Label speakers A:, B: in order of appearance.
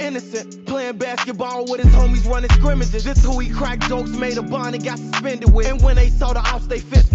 A: innocent. Playing basketball with his homies running scrimmages. This who he cracked jokes, made a bond and got suspended with. And when they saw the ops, they fist